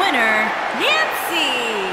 winner, Nancy.